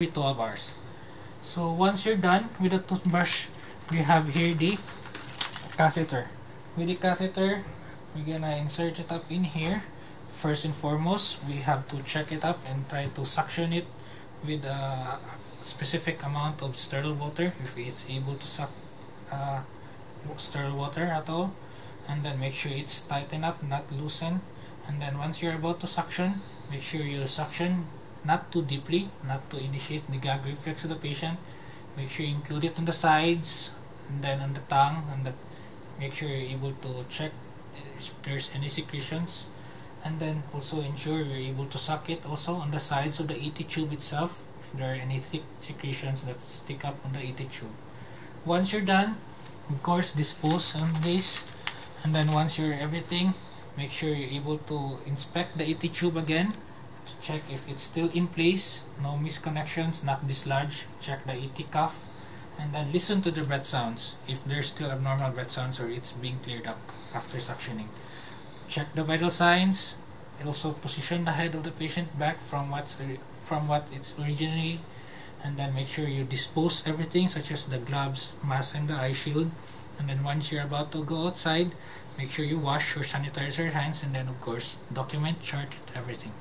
every 12 hours. So once you're done with the toothbrush, we have here the catheter. With the catheter, we're gonna insert it up in here. First and foremost, we have to check it up and try to suction it with a specific amount of sterile water if it's able to suck uh, sterile water at all and then make sure it's tightened up not loosen and then once you're about to suction make sure you suction not too deeply not to initiate the gag reflex of the patient. Make sure you include it on the sides and then on the tongue and that make sure you're able to check if there's any secretions. And then also ensure you're able to suck it also on the sides of the ET tube itself if there are any thick secretions that stick up on the ET tube. Once you're done of course dispose on this and then once you're everything make sure you're able to inspect the ET tube again check if it's still in place no misconnections not dislodged check the ET cuff and then listen to the breath sounds if there's still abnormal breath sounds or it's being cleared up after suctioning. Check the vital signs also position the head of the patient back from what's from what it's originally and then make sure you dispose everything such as the gloves mask and the eye shield. And then once you're about to go outside make sure you wash or sanitize your hands and then of course document chart everything